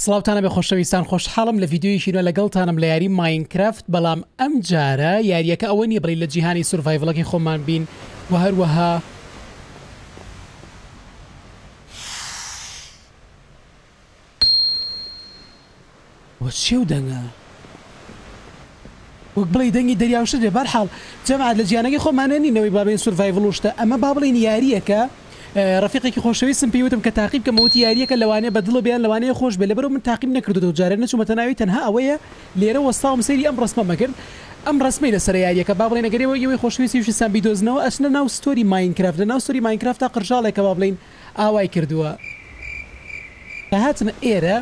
سڵاوتانەبێ خۆشەویستان خۆشحاڵم لە ڤیدیۆیەکی نوێ لەگەڵتانم لە یاری ماینکرافت بەڵام ئەم جارە یاریەکە ئەوە نیە بڵێی لە جیهانی سورڤایڤڵەکەی خۆمان بین وە هەروەها وە چێو دەنگە. وەک بڵێی دەنگی دەریاوشت بێ بەرحاڵ جەماعەت لە جیهانەکەی خۆمانە نین نەوەی بابین سورڤایڤڵ و شتە ئەمە با بڵێین یاریەکە ڕەفیقێکی خۆشەویستم پێی وتم کە تاقی بکەمە وتی یاریەکە لەوانەیە بە دڵ بێیان لەوانەیە خۆش بێ لەبەرو من تاقیم نەکردوتەوە جارێ نەچومەتە ناوی تەنها ئەوەیە لێرە وەستاوم سەیری ئەم ڕەسمەم ئەکرد ئەم ڕەسمەی لەسەرە یاریەکە با بڵێین ئەگەر ئێوە ئێوەی خۆشەویست ویستان بیدۆزنەوە ئەچنە ناو ستۆری ماینکرافت لە ناو ستۆری ماینکرافتا قرژاڵێکە با بڵێین ئاوای کردووە. کە هاتمە ئێرە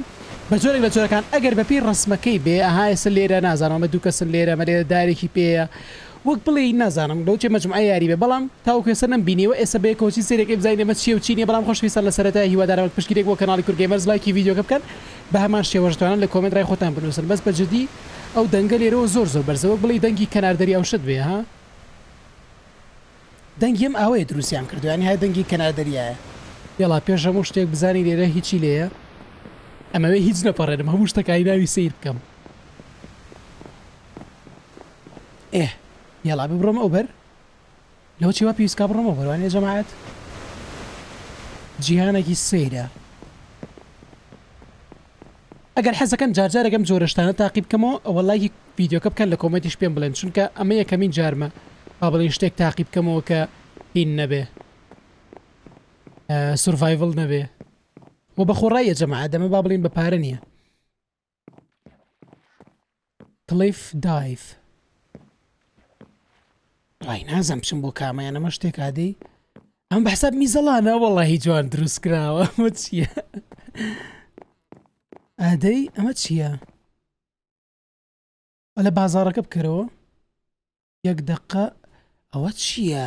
بە جۆرێک لە جۆرەکان ئەگەر بە پێی ڕەسمەکەی بێ ئەها ئێستا لێرە نازانم ئەمە دوو کەسن لێرە ئەمە لێرە دارێکی پێیە وەک بڵێی نازانم لەو چێ مەجموعە یاری بێ بەڵام تاوەکو ئێستا نەمبینیوە ئێستا بە یەکەوە چین سەیرێک ئەی بزانین ئەمە چییە و چی نییە بەڵام خۆشەویستان لە سەرەتای هیوادارم پشتگیرییەک بۆ کەناڵی کورد گەیمەرز لایکی ڤیدیۆکە بکەن بە هەمان شێوەش دەتوانن لە کۆمێنت ڕای خۆتان بنووسن بەس بە جدی ئەو دەنگە لێرەوە زۆر زۆر بەرزە وەک بڵێی دەنگی کەناردەریاو شت بێ ها. دەنگی ئەم ئاوەیە دروستیان کردوە یانی هەر دەنگی کەنار دەریایە. یەڵا پێش هەموو شتێک بزانی لێرە هیچی لێیە ئەمەوێ هیچ نەپەڕێنم هەموو شتەکانی ناوی سیر بکەم ئێه یەڵا ببڕۆمە ئەو بەر لەوە چیوا پێویستکە بڕۆمە بەروانێ جەماعەت جیهانێکی سەیرە ئەگەر حەزەکەن جار جارێک ئەم جۆرە شتانە تاقی بکەمەوە ئەوە لایکی ڤیدیۆکە بکەن لە کۆمێنتیش پێم بڵێن چونکە ئەمە یەکەمین جارمە با بڵێین شتێک تاقی بکەمەوە کە هین نەبێ سورڤایڤڵ نەبێ وە بە خۆڕاییە جەماعەت ئەمە با بڵێین بە پارە نییە. کڵیف دایڤ وای نازم بچم بۆ کامەیان ئەمە شتێک ئادەی ئەم بەحساب میزەڵانە وەڵی جوان دروست کراوە ئەمە چییە ئادەی ئەمە چییە لە بازارەکە بکەرەوە یەک دقە ئەوە چییە؟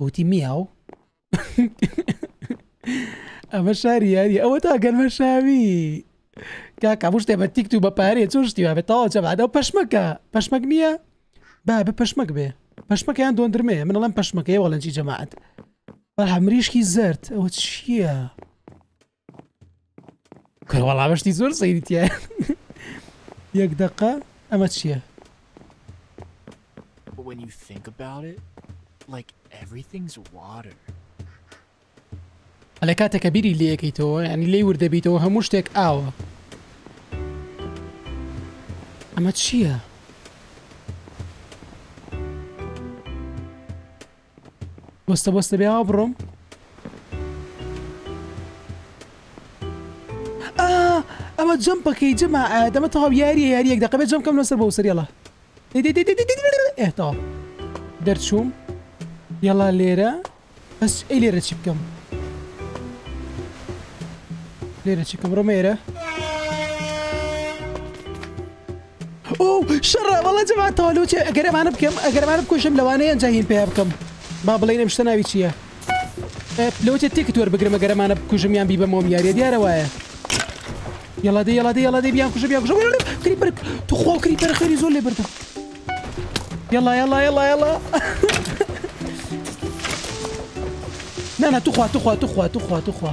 وتی میاو ئەمە شاری یاری ئەوە تا گەرمە شاوی کاکە هەموو شتێ بە تیکت و بە پارێ چۆن شتی وابێت تاوا چەبادە و پەشمەکە پەشمەک نییە با بە پەشمەک بێ پەشمەکەیان دۆندرمەیە من ئەڵم پەشمەکەی وەڵەنجی جەماعات بەڵام مریشکی زرد ئەوە چییە؟ وەڵا بەشتی زۆر سەیری تیا یەک دەقە ئەمە چییە؟ But when you think about it, like everything's water. لە کاتێکە بیری لەکەیتەوە ینی لی وردەبییتەوە هەموو شتێک ئاوە ئەمە چییە؟ بۆستە بۆستە بێ ئاو بڕۆم. ئا ئەمە جەمپەکەی جەماعە دەمە تەواو یاریە یاری یەک دەقەبێت جەم کەم لەسەر بۆ سەریەڵە ئێتەوە دەرچووم یەڵا لێرە بەس ئەی لێرە چی بکەم لێرە چی کەم ڕۆمێرە ئۆو شەڕە وەڵا جەماعەت تەوالۆ چیە ئەگەر ئەمانە بکەم ئەگەر ئەمانە بکوژم لەوانەیە ئەنجا هیل پیا بکەم با بڵێن ئەم شتە ناوی چییە پلۆتە تێکت وەربگرم ئەگەر ئەمانە بکوژم یان بیبەمەوەم یاریە دیارە وایە یەڵا دێ یەڵا دێ یەڵا دێ بیان کوژە بیان کوژە کریپەر توخوا و کریپەرە خوێنی زۆر لێ بردم یەڵا یەڵا یەڵا یەڵا نانا توخوا توخوا توخوا توخوا توخوا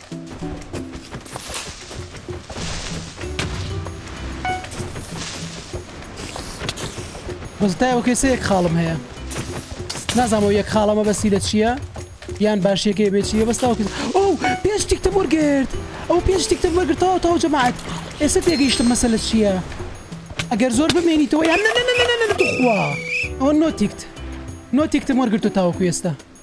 بەزتای ئەو کەسە یەک خاڵم هەیە نازانەوە یەک خاڵەمە بەسی لە چییە یان باشیەکەی بێچیە بەستاو کرد ئەو پێش تیکتم وەرگرت ئەو پێش تیکتم وەرگرتەوە تاو جەماعات ئێستا تێگەیشتم مەسە لە چییە ئەگەر زۆر بمێنیتەوە یان نە توخوا ئەوە نۆتیکت نۆتیکتم وەرگرتو تاوەکو ئێستا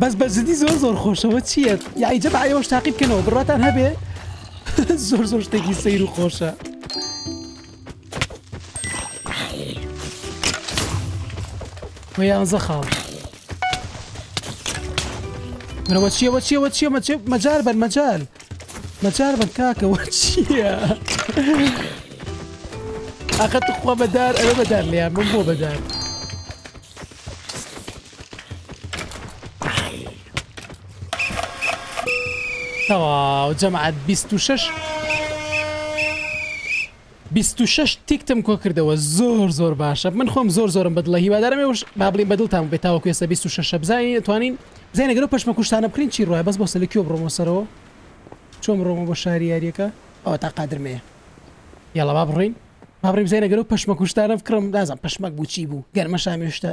بەس بە جدی زۆر زۆر خۆشەوە چییە یاعی جەبا ئێوەش تاقی بکەنەوە بڕاتان هەبێ زۆر زۆر شتێکی سیر و خۆشە. وە یانزە خاڵ منەوە چیەوە چیەوە چیە مەچێ مەجار بەر مەجال مەجار بەر کاکەوە چییە ئاخە تخوا بەدار ئەوە بەدار لێیان من بۆ بەدار تەواو جەماعەت بیست و شەش بیست و شەش تیکتم کۆ کردەوە زۆر زۆر باشە من خۆم زۆر زۆرم بەدڵە هیوادارم وش با بڵین بەدڵتان بێت تاوە کوێسە بیست و شەشە بزانین دەتوانین بزانین گەرە پشمە کوشتانە بکرین چی ڕای بەس بۆسە لە کوێ بڕۆمە سەرەوە چۆم ڕۆمە بۆ شاری یاریەکە ئەو تا قادرمەیە یاڵە با بڕین با بڕین بزانین گەرە پشمە کوشتانە بکڕم نازم پشمەک بوو چی بوو گەرمە شامێشتە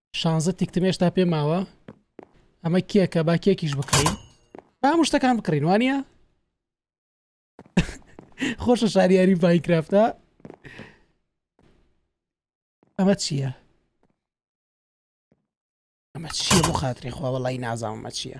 شانزە تیکتم هێشتا پێ ماوە ئەمە کێکە با کێکیش بکڕین با هەموو شتەکان بکڕین وانە خۆشە شاریاری بایکرافتە ئەمە چییە؟ ئەمە چییە بۆ خاتری خواوە لای نازانمە چییە؟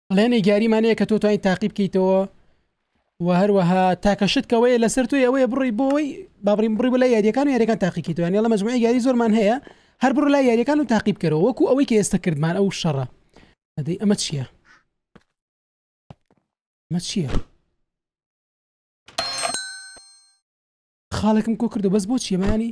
لەن ئیگاریمان هەیە کە تۆ توانین تاقی بکەیتەوە و هەروەها تاکە شت کەەوەی لەسەر توی ئەوەیە بڕی بۆی بابڕی بڕی بە لە یاریەکان و یاریەکان تاقیکەیتوان لە مەجموعی یاری زۆرمان هەیە هەر بڕ لە یاریەکان و تاقیب کەەوە وەکو ئەوەی کە ئێستا کردمان ئەو شەڕە ئەدەی ئەمە چییە؟ مە چییە؟ خاڵێکم کۆ کردو بەس بۆ چیەمانی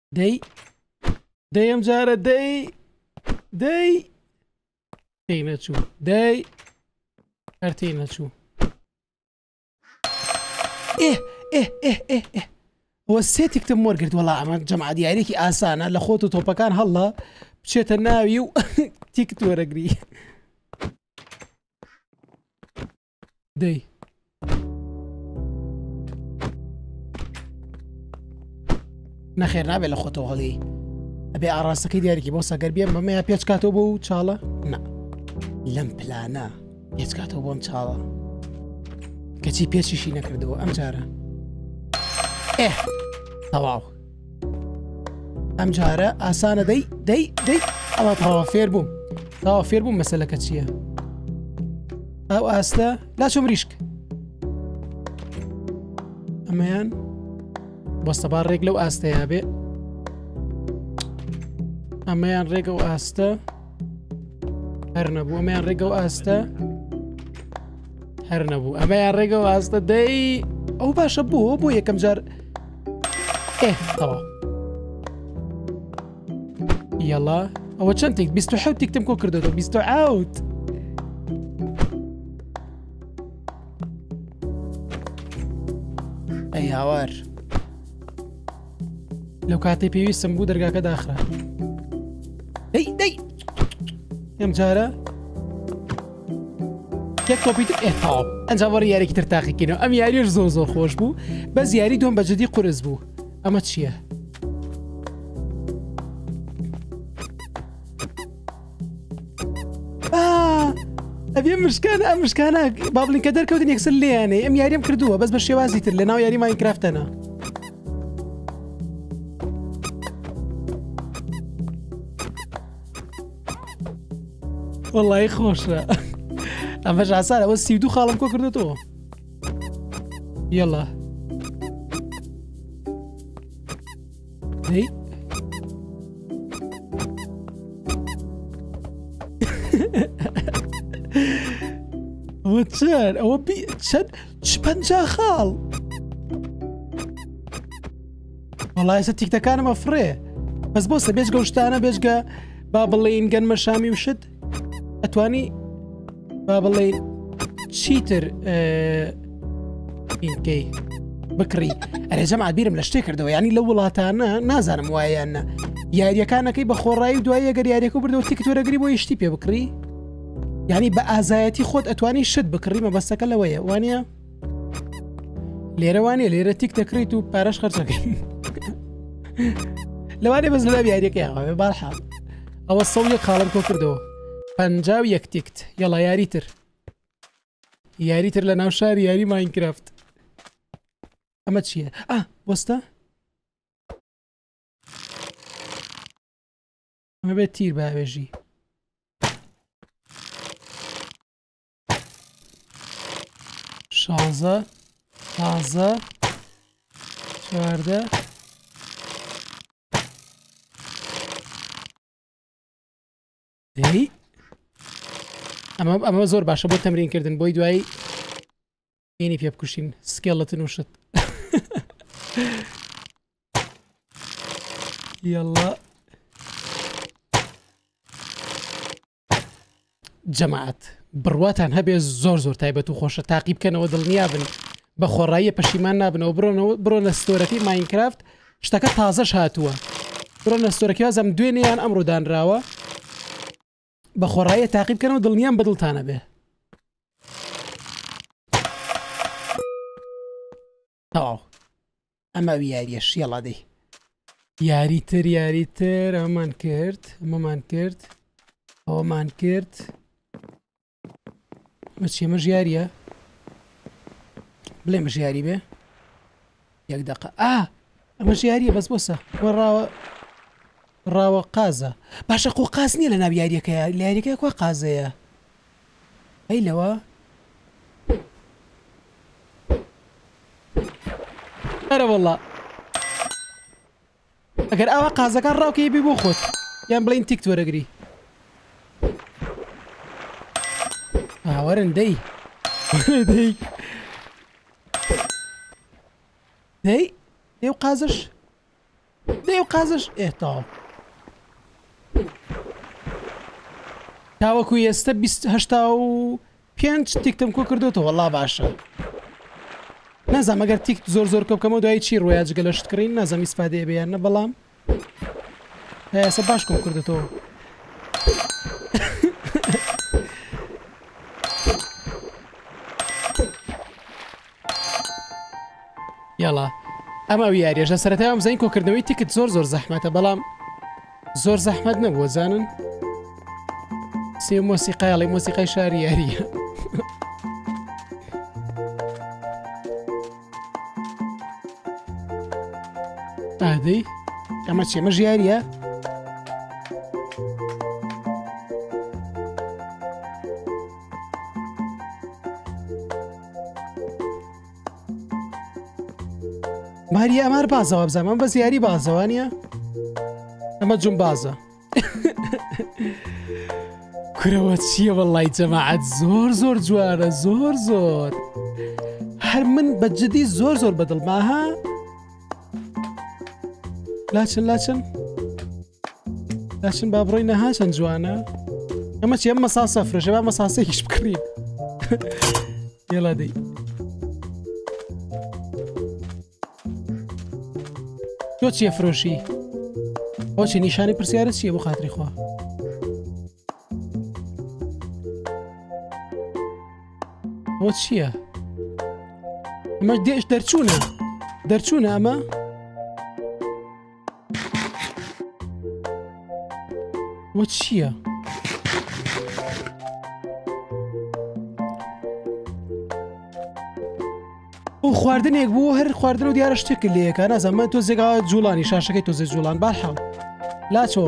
دەی دەیەم جارە دەی دەی دەی نەچوو دەی هەرتەی نەچوو ئێ ئێ ئێ ئێ ئێ ئەوە سێ تیکتم وەرگرت وەڵا ئەمە جەمعات یاریێکی ئاسانە لە خۆت و تۆپەکان هەڵە بچێتە ناوی و تیکت وەرەگری دەی نەخێر نابێت لە خۆتەوە هەڵی ئەبێ ئاراستەکەی دیارێکی بۆ سەگەر بێ بەمەیە پێچکاتەوە بۆ و چاڵە نا لەم پلانە پێچکاتەوە بۆم چاڵە کەچی پێچیشی نەکردەوە ئەم جارە ئێ تەواو ئەم جارە ئاسانە دەی دەی دەی ئەوە تاوا فێر بووم تاوا فێر بووم مەسلەکە چییە ئەو ئاستە لاچۆ مریشک ئەمەیان بەستەبا ڕێک لەو ئاستەیە بێ ئەمەیان ڕێگە و ئاستە هەر نەبوو ئەمەیان ڕێگە و ئاستە هەر نەبوو ئەمەیان ڕێگە و ئاستە دەی ئەو باشە بۆ بۆ یەکەم جار ئێخەوە یەڵا ئەوە چەند تێک 26 تێکتم کۆ کردەوە 20 ئاوت ئەی هاوار. لەو کاتێ پێویستم بوو دەرگاکە داخرا دەی دەی ئەم جارە یەک تۆپی تر ئێتاو ئەنج وەڕ یاریکی تر تاقیکردنەوە ئەم یاریش زۆر زۆر خۆش بوو بەس یاری دۆم بەجددی قرس بوو ئەمە چییە؟ ئەبێ مشکان ئەم مشکانە بابلینکە دەرکەوتن یەکسەر لێیانەی ئەم یاریم کردووە بەس بە شێوازی تر لە ناو یاری مایکرافتەنا وڵی خۆشە ئەمەش ئاسان ئەوە سی دوو خاڵم کۆ کردێتەوە یڵە ئەوە چەر ئەوە چەند پەن خاڵ وڵایسە تیکتەکانمە فڕێ بەس بۆ سە بێژگە شتانە بێژگە با بڵێین گەنمە شامی وشت ئەتوانی با بڵێ چیتر ئینکەی بکڕی ئەرێجەم ئابیرم لە شتێ کردەوە ینی لە وڵاتانە نازانم وایەنە یاریەکانەکەی بە خۆڕایی دوای ئەگەر یاریەکە بردەوە تکتۆرەگری بۆ یشتی پێ بکڕی ینی بە ئازایەتی خۆت ئەتوانی شت بکڕی مەبەستەکە لەوەیە وانە لێرە وانێ لێرە تیک دەکڕیت و پارەش خەرچەکەی لەوانێ بەس لە یاریەکە یاوێ باڵحا ئەوە سەڵ یەک خاڵم کۆ کردەوە پ و یەک تیکت یەڵا یاری تر یاری تر لە ناو شار یاری ماینکرافت ئەمە چییە؟ ئا وەستە؟ ئەمە بێت تیر باوێژی شانزە پازە چواردە ئەمە ئەمە زۆر باشە بۆ تەمرین کردن بۆی دوایی ئینی پێ بکوشین سکێڵەتن و شت یاڵە جەماعەت بڕواتان هەبێ زۆر زۆر تایبەت و خۆشە تاقی بکەنەوە دڵنیابن بە خۆڕایی پەشیمان نابنەوە بڕۆنەوە بڕۆنە ستۆرەکەی ماینکرافت شتەکە تازەش هاتووە بڕۆنە ستۆرەکەیازم دوێنیان ئەم ڕوودانراوە بە خۆڕایە تاقی بکەنەوە دڵنیان بەدڵتانە بێ تەواو ئەمە ئەو یاریە شێڵا دەی یاری تر یاری تر ئەمان کرد ئەمەمان کرد ئەوەمان کرد مەچێ مە ژیاریە بڵێ مە ژیاری بێ یەک دقە ئا ئەمە ژیاریە بەس بۆسە وەڕاوە ڕاوە قازە باشە خۆ قاز نیە لەناو یاریەکەیا لەیاریەکەیا کوا قازەیە ئەی لەوە ئەرەوەڵا ئەگەر ئاوا قازەکان ڕاوکەی بی بۆ خۆت یان بڵین تیک وەرەگری ئاوەرن دەی دەی دەی ئێو قازش دەی ئەو قازش ئێ تەواو. تاوەکو ئێستە بیست هەشتا و پێنج تیکتم کۆ کردوتە وەڵا باشە نازانم ئەگەر تیکت زۆر زۆر کۆ بکەمەوە دوای چی ڕویا جگە لە شتکڕین نازەم ئیسفادەیە بێیان نە بەڵام ئێستا باش کۆ کردێتەوە یاڵا ئەم ئەو یاریش لە سەرەتا ئەم زەین کۆکردنەوەی تکت زۆر زۆر زەحمەتە بەڵام زۆر زەحمەت نەبووە زانن سێ مۆسیقایڵی مۆسیقای شاری یاریە ئادەی ئەمە چێمە ژیاریە ماری ئەمار بازەوە بزانم بەس یاری بازەوە نیە ئەمە جون بازە کورەوە چییە وەڵی جەماعەت زۆر زۆر جوارە زۆر زۆر هەر من بە جدی زۆر زۆر بەدڵماها لاچن لاچن داچن با بڕۆی نەها چەند جوانە ئەمە چی ئەم مەساسە فرەژە با مەساسێکیش بکڕین یێڵا دەی تۆ چیە فرۆشی ئەوچی نیشانی پرسیارە چیە بۆ خاتری خوا ئەوە چییە؟ ئەمە دێش دەرچوونە دەرچوونە ئەمە؟ وە چییە؟ ئەو خواردنێک بوو هەر خواردن و دیارە شتێک لەکە نازەمە تۆ زێگا جوڵانی شاشەکەی تۆزێ جوڵان باحاڵ لاچۆ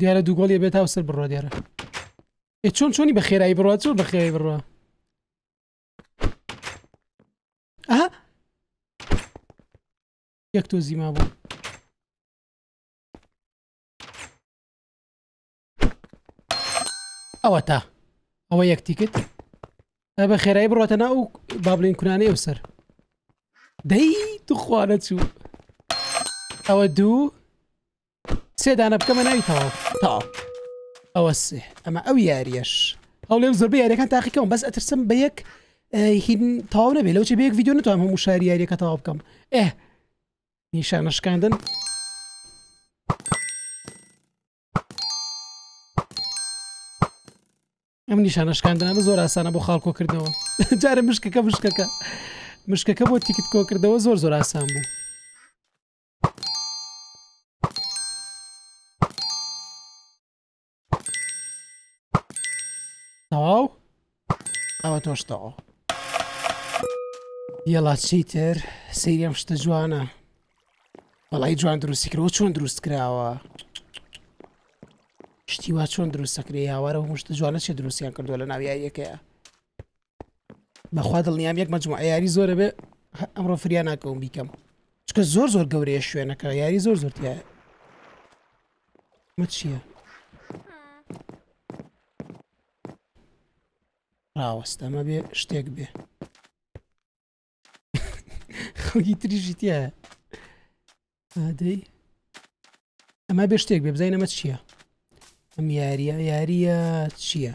دیارە دووگۆڵ بێت تا سەر بڕۆ دیارە ئێ چۆن چۆنی بە خێرایی بڕات چۆن بە خێرایی بڕە ئەها یەک تۆ زیما بوو ئەوە تا ئەوە یەک تیکت بە خێرایی بڕاتە ناو بابلین کورانەیە سەر دەی توخوانە چوو ئەوە دوو سێ دانە بکەمە ناوی تەواو تاو ئەوە سێ ئەمە ئەو یاریەش هەڵێم زۆربە یاریەکان تاقیکەم بەس ئەترسم بە یەک هین تاو نەبێت لەوچ بەیەک یددیو نتوان هەموو شار یاریەکە تاوا بکەم ئێ نیشانە شکاندن ئەم نیشانە شکاندنانە زۆر ئاسانە بۆ خاڵ کۆکردنەوە جارە مشکەکە مشکەکە مشکەکە بۆ تیکت کۆکردەوە زۆر زۆر ئاسان بوو تەواو ئەوە تۆش تەواو یەڵا چیتر سری ئەم شتە جوانە بەڵی جوان دروستی کرەوە چۆن دروست کراوە شتیوا چۆن دروستەکرێ یاوارە هەموو شتە جوانە چێ دروستیان کردووە لە ناویاییەکەیە بەخوا دڵنیام یەک مەجموعە یاری زۆرە بێ هە- ئەمڕۆ فریا ناکەوم بیکەم چکە زۆر زۆر گەورەیە شوێنەکە یاری زۆر زۆر تایە مە چییە ڕاوەستە ئەمە بێ شتێک بێ خەڵکی تریژی تایە ئادەی ئەمە بێ شتێک بێ بزانین ئەمە چییە ئەم یاریە یاریە چییە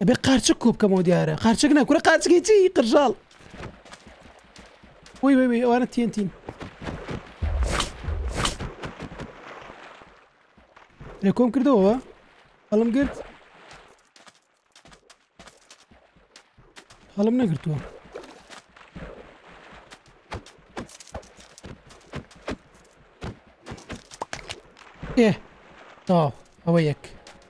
ئەبێ قارچک کۆ بکەمەوە دیارە قارچک نە کورە قارچکی چی قرژاڵ وی وی وی ئەوانە تێنتین لە کۆم کردەوە هەڵم گرت هەڵم نەگرتووە ئێ تاو ئەوە یەک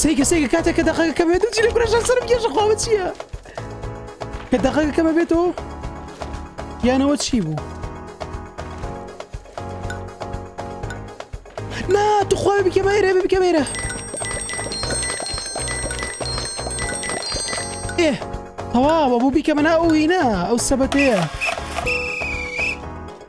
سەیکە سەیکە کاتێک کە دەقەکە کەم بێت و جیرە کورەشە سەرم گێژە خۆمە چییە کە دەقەکە کەمە بێتەوە یانەوە چی بوو نا توخوا بکەمەێرە بکەمێرە ئێ تەواوە بوو بیکەمەنا ئەوینە ئەو سەبەتەیە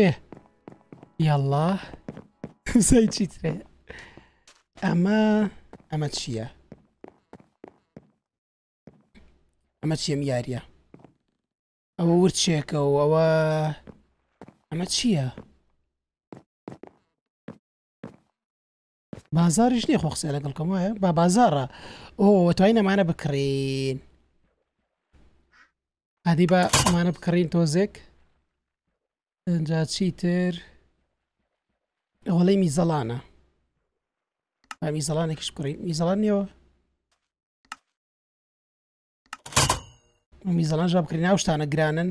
ئێ یاڵڵا قسەی چیترێ ئەمە ئەمە چییە ئەمە چیم یاریە ئەوە ورچێکە و ئەوە ئەمە چییە بازاریش نیە خۆ قسە لەگەڵ کەم وایە با بازارە ئۆ توانین ئەمانە بکڕین عادی بە ئەمانە بکڕین تۆزێک ئەجا چیتر ئەوڵی میزەڵانە میزەڵانێکیش کڕین میزەڵان نیەوە میزەڵان ژا بکرین ناوشتانە گرانن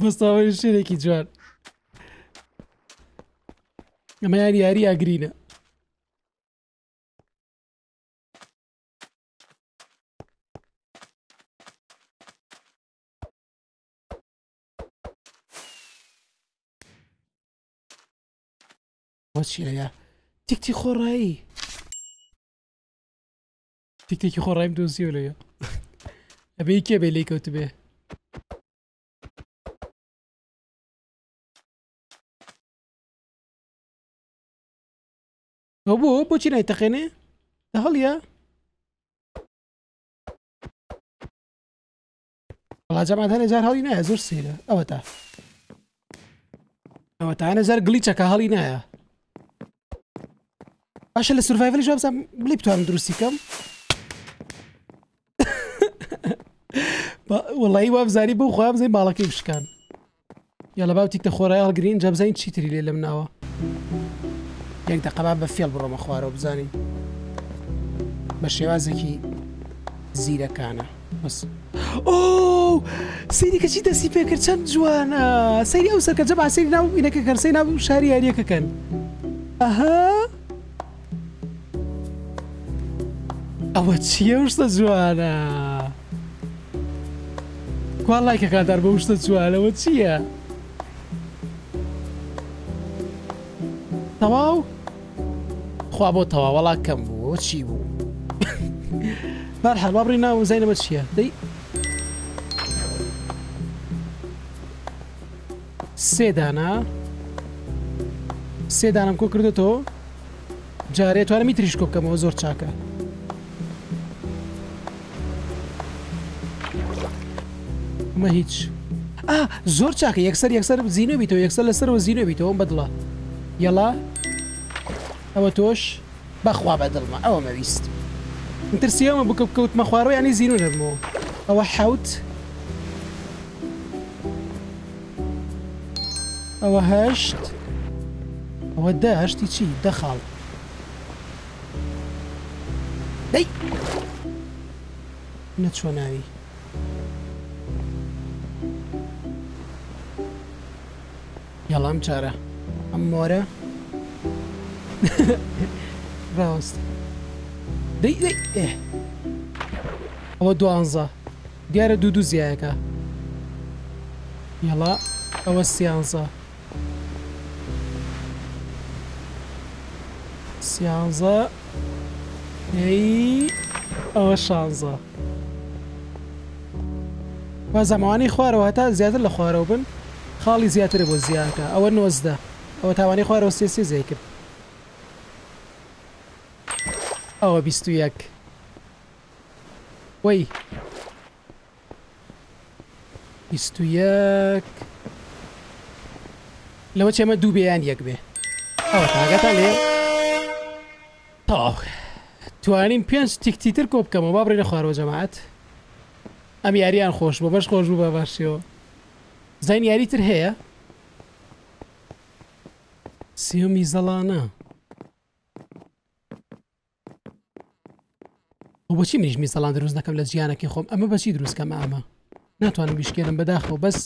بەستاوەی شێرێکی جوان ئەمە یاری یاری ئاگرینە وەچیەیە تیکتی خۆڕایی تیکتێکی خۆ ڕایم دۆزیەوە لەوێ ئەبێ کێ بێ لی کەوت بێ ئەو بۆ بۆچی نای تەقێنێ هەڵە وڵا جەماعەت هەنێ جار هەڵی نایە زۆر سەیرە ئەوەتا ئەوەتا هەنێ جار گلیچەکە هەڵی نایە باشە لە سورڤایڤلی جوابزان بلی بتوانم دروستی کەم وڵی وابزاری بۆ خۆیان بزەی باڵەکەی بشکان یەڵە باو تیکتە خۆرای هەڵگرین جا بزانین چی تری لێ لەم ناوە. یەک دەقە با بە فێڵ بڕۆمە خوارەوە بزانین بە شێوازێکی زیرەکانە بەس ئۆ سەیری کەچی دەستی پێکرد چەند جوانە سەیری ئەو سەرکە جەبا سەیری ناو بینەکە کەرسەی ناو شاری یاریەکەکەن ئەها ئەوە چییە شتە جوانە کوا لایکە کاتار بە شتە جوانەوە چییە؟ تەواو خوا بۆ تەواوەڵا کەم بوو چی بوو بار هەڵبڕی ناو زینەوە چییە دەی سێ دانە سێ دانم کۆ کردێتەوە جارێ توانم میتریش کۆ بکەمەوە زۆر چاکە مە هیچ زۆر چاکە یەکسەر یەکسەر زیینە بیتەوە یەکسەر لەسەرەوە زیینە بیتەوە بەدڵە یەڵا ئەوە تۆش بەخوا بەدڵمە ئەوەمە ویست مترسیەومە بکەو کەوتمە خوارەوە یانی زیرو نەبمەوە ئەوە حەوت ئەوە هەشت ئەوە دە هەشتی چی دەخاڵ دەی نەچوە ناوی یەڵا ئەم جارە ئەم مۆرە ڕاوەستە دەی دەی ئێ ئەوە دوانزە دیارە دوو دوو زیایەکە یەڵا ئەوە سیانزە سیانزە دەی ئەوە شانزە بەزەمەوانی خوارەوە هەتا زیاتر لە خوارەوە بن خاڵی زیاترە بۆ زیانکە ئەوە نۆزدە ئەوە تاوانەی خوارەوە سێ سێ زیای کرد ئەوە بیست و یەک وەی بیست و یەک لەوە چێمە دوو بێیان یەک بێ ئەوە تاگەتان لێ تاو توانین پێنج تیکتی تر کۆ بکەمەوە با بڕێنە خوارەوە جەماعەت ئەم یاریان خۆش بۆ بەش خۆش بوو بە باشەوە زانیاری تر هەیە؟ سێۆمی زەڵانە. ئەوە بۆچی منیش می زەڵان دروست دەکەم لە جیانەکەی خۆم ئەمە بەچی دروست کەم ئامە ناتوانم بیشکێنم بەداخەوە بەس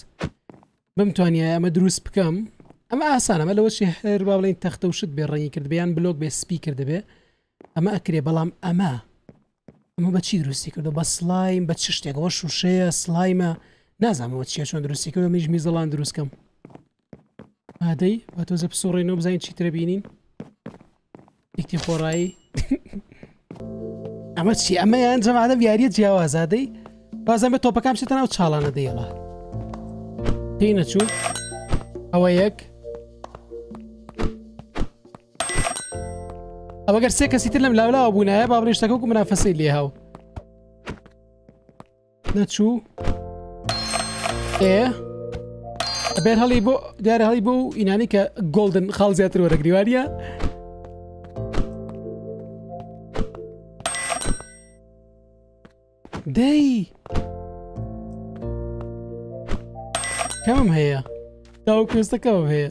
بمتوانیا ئەمە دروست بکەم ئەمە ئاسانەمە لەوە چێ هەر با بڵین تەختە و شت بێ ڕەنگی کرد بیان بلۆک بێ سپی کردبێ ئەمە ئەکرێ بەڵام ئەمە ئەمە بە چی دروستی کردو بە سلایم بە چ شتێک ئەوە شوشەیە سلایمە نازانەوە چیە چۆن دروستی کردو منیش میزەڵان دروستکەم ئادەی با تۆزە بسوڕێنەوە بزانین چی ترە بینین یەکتی خۆڕایی ئەمە چی ئەمەیان جەمادە یاریە جیاوازادەی بازم بە تۆپەکان شێتە ناو چاڵانە دەیڵە پێی نەچوو ئەوە یەک ئەوەگەر سێ کەسی تر لەم لاولاوە بوونایە با بڵێ شتەکە و منافەسەی لێ هاو نەچوو ئێ بێر هەڵی بۆ دیارە هەڵی بۆ و ئینانی کە گۆلدن خاڵ زیاتر وەرەگریواریە دەی کەمم هەیە تاو کوێستەکەم هەیە